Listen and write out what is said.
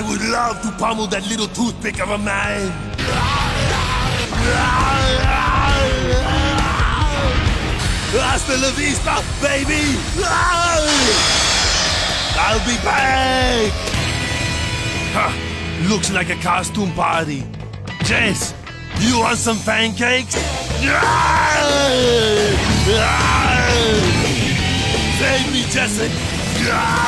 I would love to pummel that little toothpick of a man. Hasta la vista, baby! I'll be back! Huh, looks like a costume party. Jess, you want some pancakes? Save me, Jesse!